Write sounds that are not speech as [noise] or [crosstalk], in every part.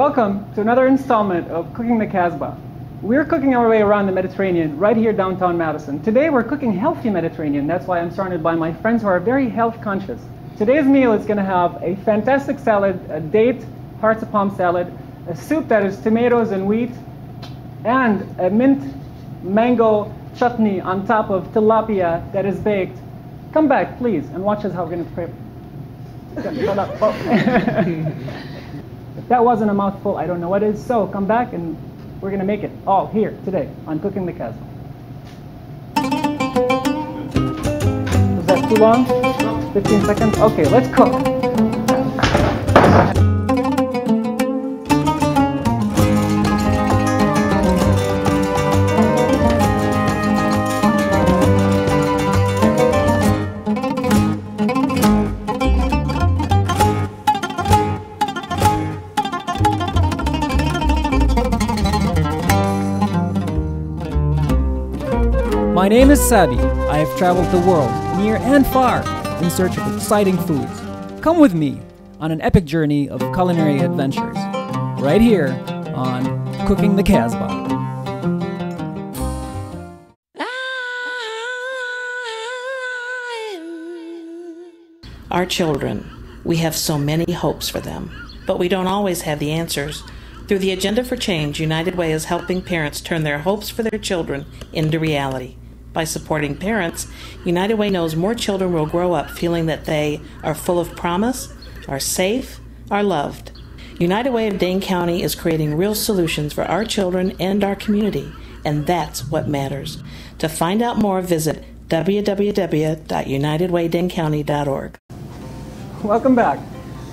Welcome to another installment of Cooking the Casbah. We're cooking our way around the Mediterranean right here downtown Madison. Today we're cooking healthy Mediterranean. That's why I'm surrounded by my friends who are very health conscious. Today's meal is going to have a fantastic salad, a date, hearts of palm salad, a soup that is tomatoes and wheat, and a mint mango chutney on top of tilapia that is baked. Come back, please, and watch us how we're going [laughs] to prepare. [laughs] that wasn't a mouthful, I don't know what is. So come back and we're going to make it all here today on Cooking the Casbah. Was that too long? 15 seconds? Okay, let's cook. Sabi. I have traveled the world, near and far, in search of exciting foods. Come with me on an epic journey of culinary adventures, right here on Cooking the Casbah. Our children, we have so many hopes for them, but we don't always have the answers. Through the Agenda for Change, United Way is helping parents turn their hopes for their children into reality. By supporting parents, United Way knows more children will grow up feeling that they are full of promise, are safe, are loved. United Way of Dane County is creating real solutions for our children and our community, and that's what matters. To find out more, visit www.unitedwaydanecounty.org. Welcome back.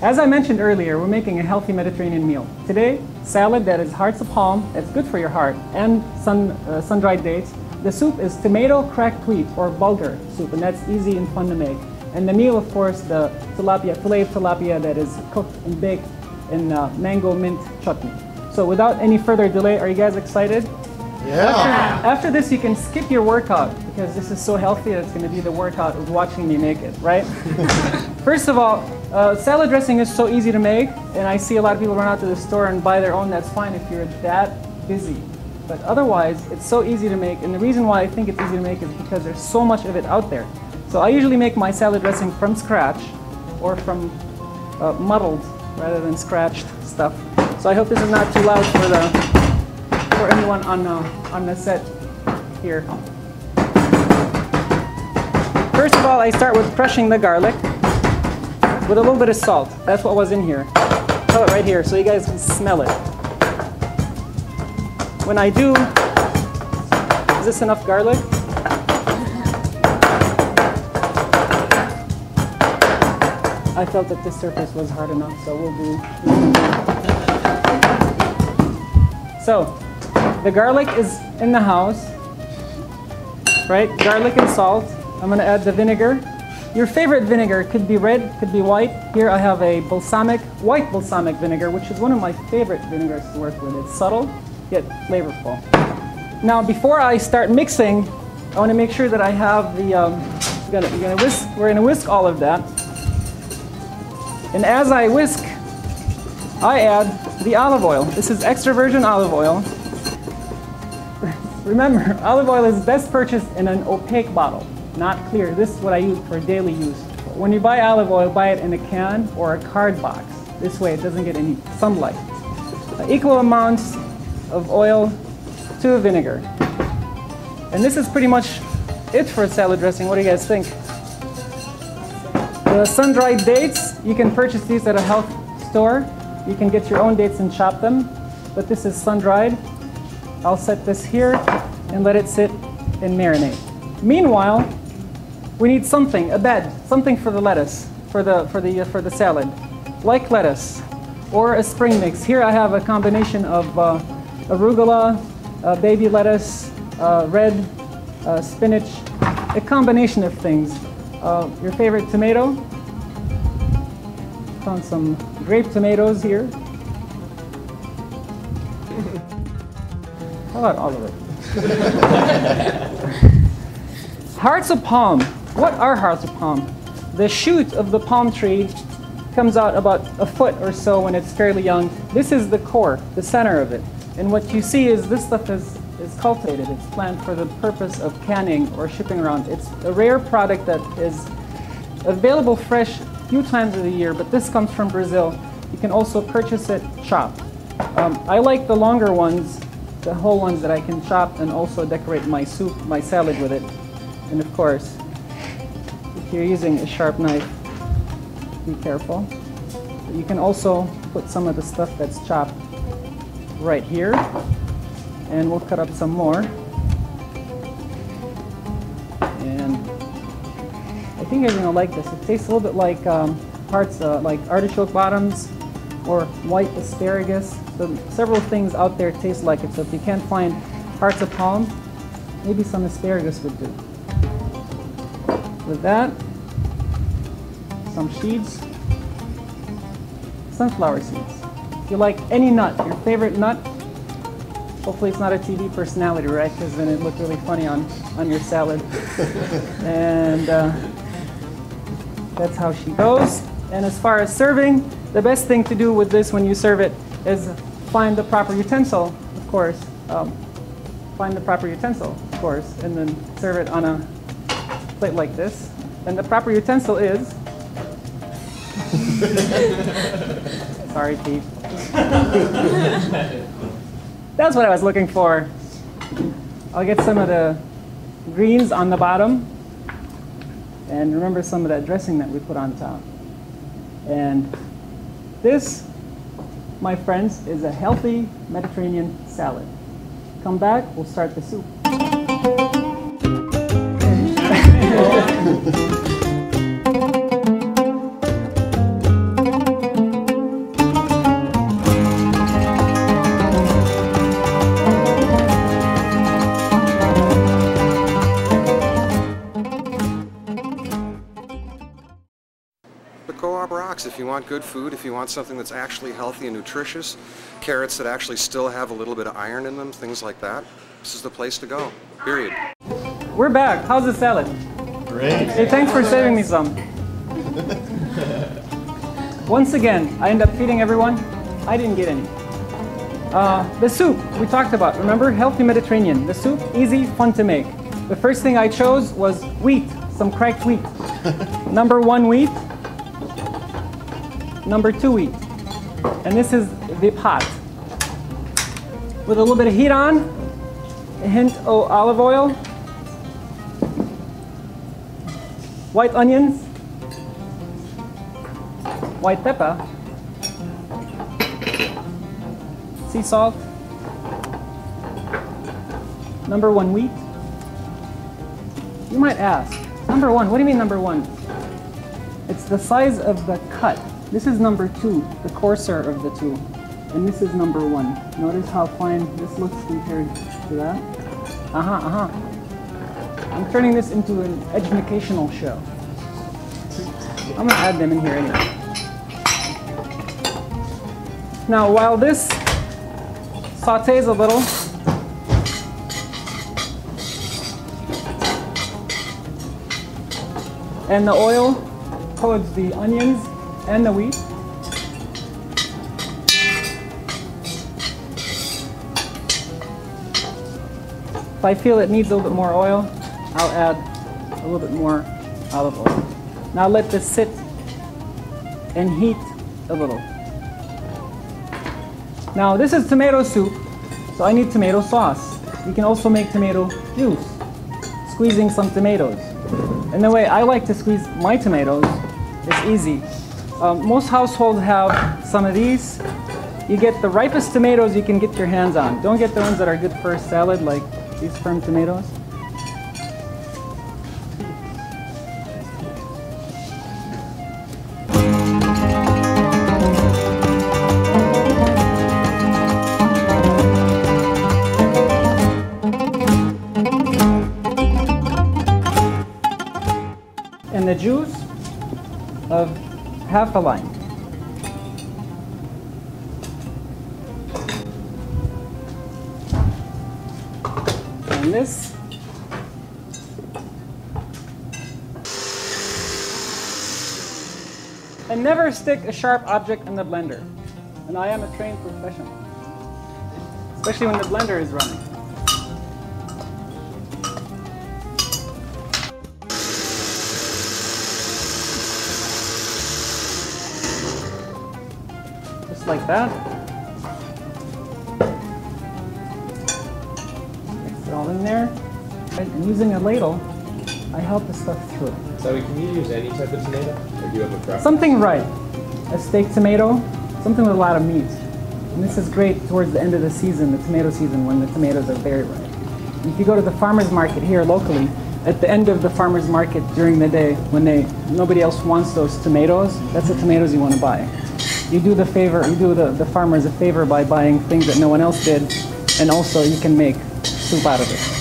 As I mentioned earlier, we're making a healthy Mediterranean meal. Today, salad that is hearts of palm, that's good for your heart, and sun, uh, sun-dried dates. The soup is tomato cracked wheat or bulgur soup, and that's easy and fun to make. And the meal, of course, the tilapia, fillet of tilapia that is cooked and baked in uh, mango mint chutney. So without any further delay, are you guys excited? Yeah. After, after this, you can skip your workout because this is so healthy that it's going to be the workout of watching me make it, right? [laughs] First of all, uh, salad dressing is so easy to make, and I see a lot of people run out to the store and buy their own. That's fine if you're that busy. But otherwise, it's so easy to make, and the reason why I think it's easy to make is because there's so much of it out there. So I usually make my salad dressing from scratch or from uh, muddled rather than scratched stuff. So I hope this is not too loud for the for anyone on uh, on the set here. First of all, I start with crushing the garlic with a little bit of salt. That's what was in here. Tell it right here so you guys can smell it. When I do, is this enough garlic? I felt that this surface was hard enough, so we'll do. So, the garlic is in the house, right? Garlic and salt. I'm going to add the vinegar. Your favorite vinegar could be red, could be white. Here I have a balsamic, white balsamic vinegar, which is one of my favorite vinegars to work with. It's subtle, yet flavorful. Now, before I start mixing, I want to make sure that I have the, um, we're we're gonna whisk, we're gonna whisk all of that. And as I whisk, I add the olive oil. This is extra virgin olive oil. [laughs] Remember, olive oil is best purchased in an opaque bottle, not clear. This is what I use for daily use. When you buy olive oil, buy it in a can or a card box. This way it doesn't get any sunlight. Uh, equal amounts of oil to a vinegar. And this is pretty much it for a salad dressing. What do you guys think? The sun-dried dates, you can purchase these at a health store. You can get your own dates and chop them, but this is sun-dried. I'll set this here and let it sit and marinate. Meanwhile, we need something, a bed, something for the lettuce, for the, for the, uh, for the salad, like lettuce or a spring mix. Here I have a combination of uh, arugula, uh, baby lettuce, uh, red uh, spinach, a combination of things. Uh, your favorite tomato? Found some grape tomatoes here. How about all of it? hearts of palm. What are hearts of palm? The shoot of the palm tree comes out about a foot or so when it's fairly young. This is the core, the center of it. And what you see is this stuff is, is cultivated. It's planned for the purpose of canning or shipping around. It's a rare product that is available fresh a few times of the year, but this comes from Brazil. You can also purchase it chopped. Um, I like the longer ones, the whole ones that I can chop and also decorate my soup, my salad with it. And of course, if you're using a sharp knife, be careful. You can also put some of the stuff that's chopped right here. And we'll cut up some more. And I think you're gonna like this. It tastes a little bit like um, parts uh, like artichoke bottoms or white asparagus. So several things out there taste like it. So if you can't find hearts of palm, maybe some asparagus would do. With that, some seeds, sunflower seeds. If you like any nut, your favorite nut, hopefully it's not a TV personality, right? Because then it look really funny on, on your salad. [laughs] and uh, that's how she goes. And as far as serving, the best thing to do with this when you serve it is find the proper utensil, of course. Um, find the proper utensil, of course, and then serve it on a plate like this. And the proper utensil is. [laughs] Sorry, Pete. [laughs] That's what I was looking for. I'll get some of the greens on the bottom. And remember some of that dressing that we put on top. And this, my friends, is a healthy Mediterranean salad. Come back, we'll start the soup. [laughs] want good food, if you want something that's actually healthy and nutritious, carrots that actually still have a little bit of iron in them, things like that. This is the place to go, period. We're back. How's the salad? Great. Hey, thanks for saving me some. [laughs] Once again, I end up feeding everyone. I didn't get any. Uh, the soup we talked about. Remember, healthy Mediterranean. The soup, easy, fun to make. The first thing I chose was wheat, some cracked wheat. [laughs] Number one wheat. Number two wheat. And this is the pot. With a little bit of heat on, a hint of olive oil, white onions, white pepper, sea salt, number one wheat. You might ask, number one, what do you mean number one? It's the size of the cut. This is number two, the coarser of the two. And this is number one. Notice how fine this looks compared to that. Uh-huh, uh-huh. I'm turning this into an educational show. I'm gonna add them in here anyway. Now, while this sautés a little, and the oil coats the onions and the wheat, If I feel it needs a little bit more oil, I'll add a little bit more olive oil. Now let this sit and heat a little. Now this is tomato soup, so I need tomato sauce. You can also make tomato juice, squeezing some tomatoes. And the way I like to squeeze my tomatoes is easy. Um, most households have some of these. You get the ripest tomatoes you can get your hands on. Don't get the ones that are good for a salad like these firm tomatoes. Half a lime. And this And never stick a sharp object in the blender. And I am a trained professional. Especially when the blender is running. Just like that. Mix it all in there. And using a ladle, I help the stuff through. So can you use any type of tomato? Or do you have a preference? Something right. A steak tomato, something with a lot of meat. And this is great towards the end of the season, the tomato season, when the tomatoes are very ripe. And if you go to the farmer's market here locally, at the end of the farmer's market during the day, when they nobody else wants those tomatoes, that's the tomatoes you want to buy. You do the favor, you do the, the farmers a favor by buying things that no one else did, and also you can make soup out of it.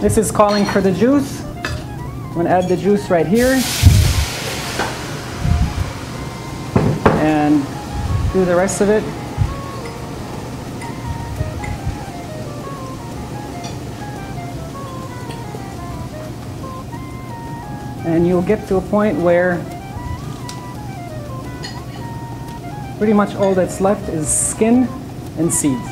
This is calling for the juice. I'm to add the juice right here. And do the rest of it. And you'll get to a point where pretty much all that's left is skin and seeds.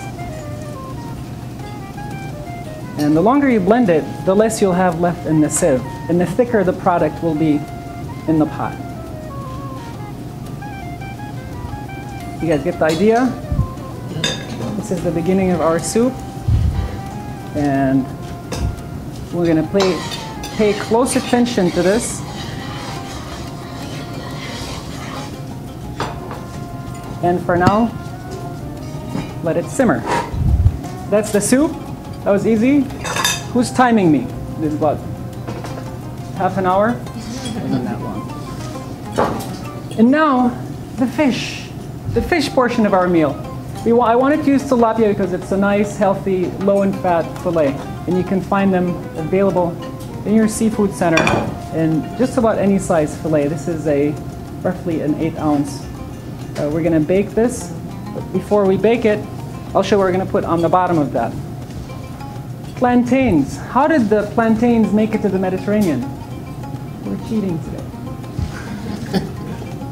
And the longer you blend it, the less you'll have left in the sieve, and the thicker the product will be in the pot. You guys get the idea? This is the beginning of our soup, and we're gonna pay, pay close attention to this. And for now, let it simmer. That's the soup. That was easy. Who's timing me? This is what? Half an hour? Wasn't that long. And now, the fish. The fish portion of our meal. We I wanted to use tilapia because it's a nice, healthy, low in fat fillet. And you can find them available in your seafood center in just about any size fillet. This is a roughly an 8 ounce. Uh, we're going to bake this. But before we bake it, I'll show what we're going to put on the bottom of that. Plantains. How did the plantains make it to the Mediterranean? We're cheating today.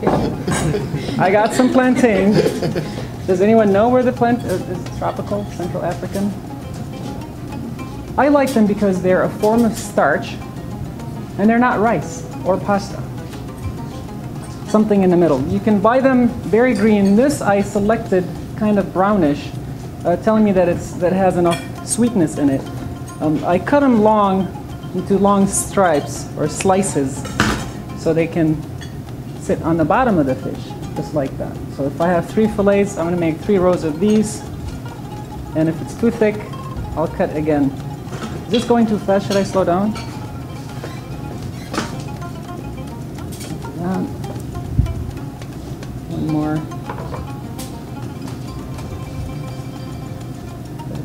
[laughs] I got some plantains. Does anyone know where the plant uh, is tropical, Central African? I like them because they're a form of starch and they're not rice or pasta. Something in the middle. You can buy them very green. This I selected kind of brownish, uh, telling me that it's that it has enough sweetness in it. Um, I cut them long into long stripes or slices so they can sit on the bottom of the fish, just like that. So if I have three fillets, I'm going to make three rows of these. And if it's too thick, I'll cut again. Is this going too fast? Should I slow down? One more.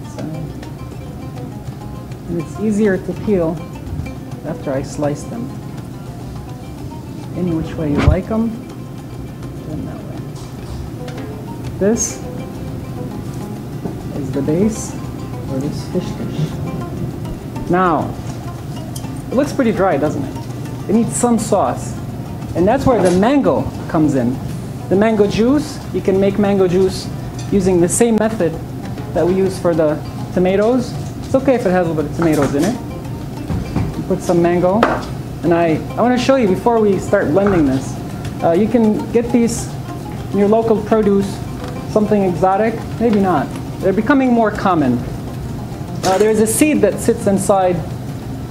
Side. Uh, and it's easier to peel after I slice them. Any which way you like them, then that way. This is the base for this fish dish. Now, it looks pretty dry, doesn't it? It needs some sauce. And that's where the mango comes in. The mango juice, you can make mango juice using the same method that we use for the tomatoes. It's okay if it has a little bit of tomatoes in it. Put some mango. And I, I want to show you before we start blending this. Uh, you can get these in your local produce, something exotic, maybe not. They're becoming more common. Uh, there's a seed that sits inside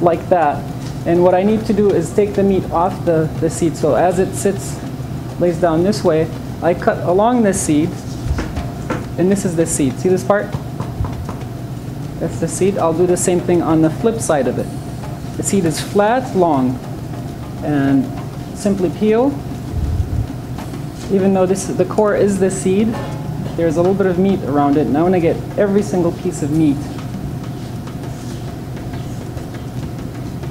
like that. And what I need to do is take the meat off the, the seed. So as it sits, lays down this way, I cut along this seed. And this is the seed. See this part? That's the seed. I'll do the same thing on the flip side of it. The seed is flat, long, and simply peel. Even though this the core is the seed, there's a little bit of meat around it, and I want to get every single piece of meat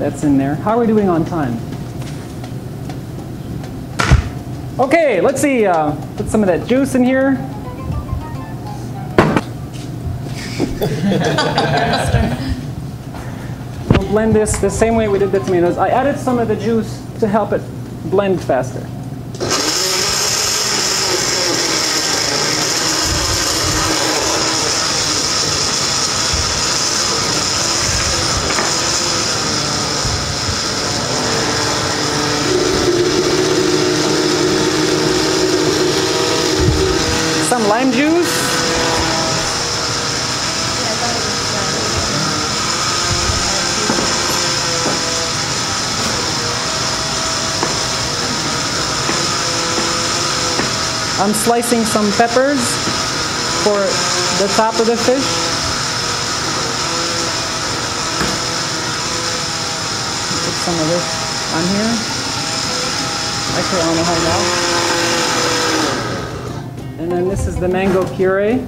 that's in there. How are we doing on time? Okay, let's see. Uh, put some of that juice in here. [laughs] Don't blend this the same way we did the tomatoes. I added some of the juice to help it blend faster. Some lime juice. I'm slicing some peppers for the top of the fish. Put some of this on here. Actually, I don't know how now. And then this is the mango puree.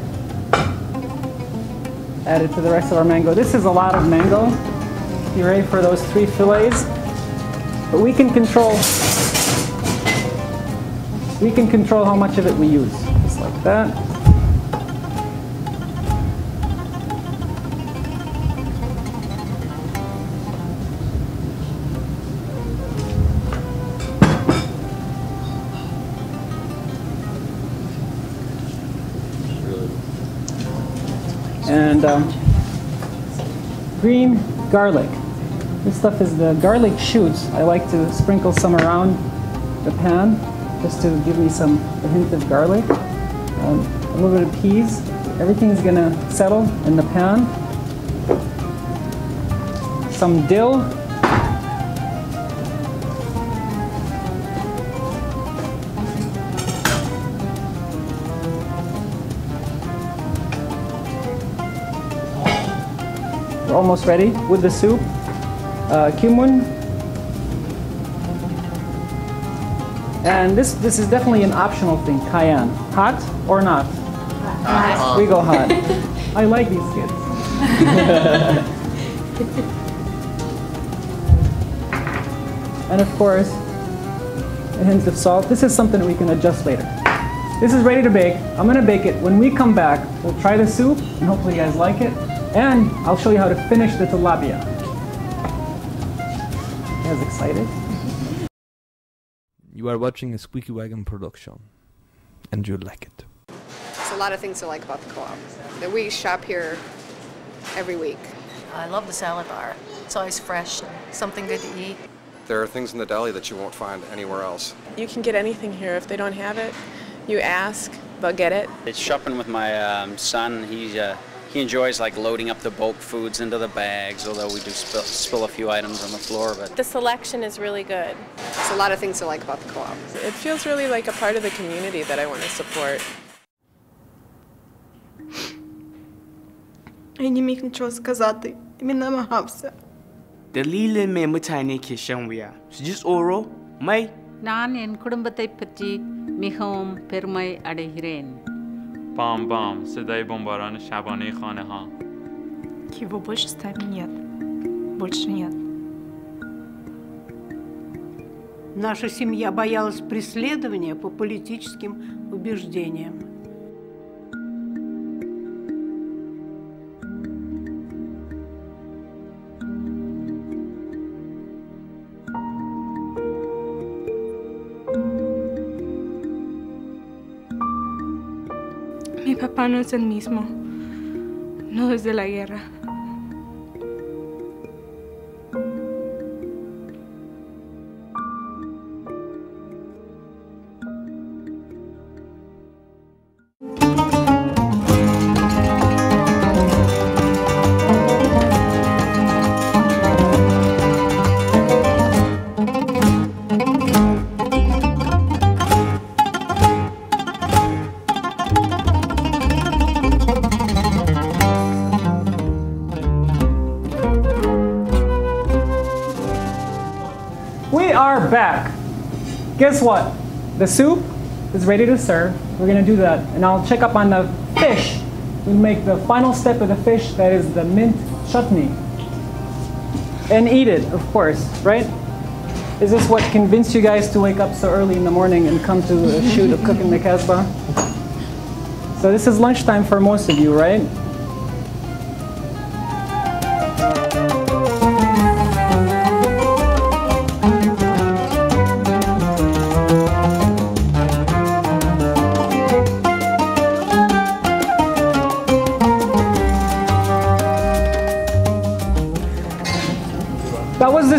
Added to the rest of our mango. This is a lot of mango puree for those three fillets. But we can control we can control how much of it we use, just like that. And um, green garlic. This stuff is the garlic shoots. I like to sprinkle some around the pan just to give me some a hint of garlic. Um, a little bit of peas. Everything's gonna settle in the pan. Some dill. We're almost ready with the soup. Uh, cumin, And this, this is definitely an optional thing, cayenne. Hot or not? Hot. We go hot. [laughs] I like these kids. [laughs] and of course, a hint of salt. This is something that we can adjust later. This is ready to bake. I'm gonna bake it. When we come back, we'll try the soup, and hopefully you guys like it. And I'll show you how to finish the tilapia. You guys excited? You are watching a Squeaky Wagon production, and you'll like it. There's a lot of things to like about the co-op. That we shop here every week. I love the salad bar. It's always fresh and something good to eat. There are things in the deli that you won't find anywhere else. You can get anything here. If they don't have it, you ask, they'll get it. It's shopping with my um, son. He's uh, he enjoys like loading up the bulk foods into the bags, although we do spill, spill a few items on the floor. But The selection is really good. There's a lot of things to like about the co-op. It feels really like a part of the community that I want to support. Я не міг нічого сказати. Він намагався. Dalilin mai mutane ke shan wuya, su ji tsoro, mai. நான் என் குடும்பத்தை பற்றி மிகவும் பெருமை அடைகிறேன் بام بام صدای بمباران شبانه خانه ها Его больше с нами нет. Больше нет. Наша семья боялась преследования по политическим убеждениям. Papá no es el mismo. No desde la guerra. Guess what? The soup is ready to serve. We're gonna do that, and I'll check up on the fish. We'll make the final step of the fish, that is the mint chutney. And eat it, of course, right? Is this what convinced you guys to wake up so early in the morning and come to a shoot of Cooking the Casbah? So this is lunchtime for most of you, right?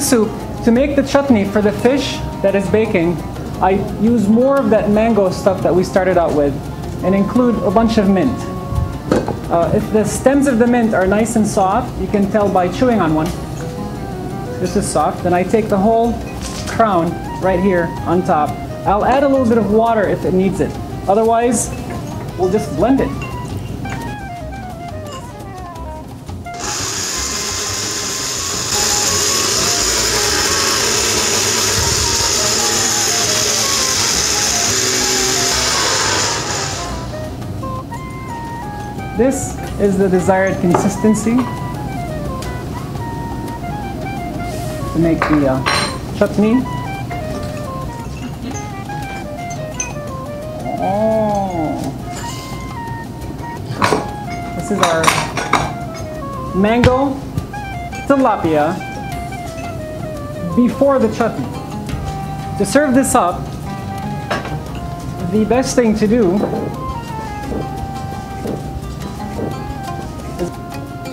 Soup. To make the chutney for the fish that is baking, I use more of that mango stuff that we started out with and include a bunch of mint. Uh, if the stems of the mint are nice and soft, you can tell by chewing on one. This is soft. Then I take the whole crown right here on top. I'll add a little bit of water if it needs it. Otherwise, we'll just blend it. This is the desired consistency to make the uh, chutney. Oh. This is our mango tilapia before the chutney. To serve this up, the best thing to do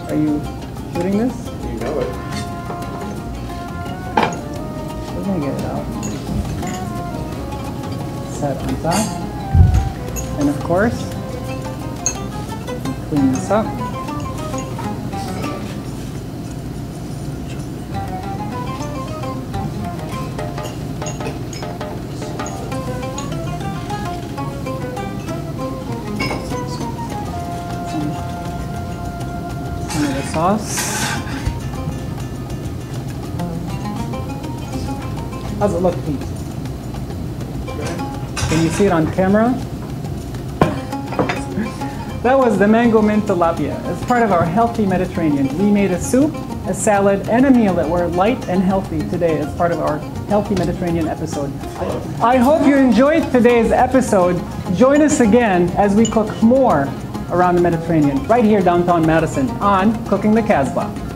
are you shooting this? You know it. We're gonna get it out. Set on top. And of course, clean this up. Sauce. How's it look, Pete? Can you see it on camera? That was the mango mint tilapia. As part of our healthy Mediterranean, we made a soup, a salad, and a meal that were light and healthy today as part of our healthy Mediterranean episode. I hope you enjoyed today's episode. Join us again as we cook more around the Mediterranean, right here downtown Madison on Cooking the Casbah.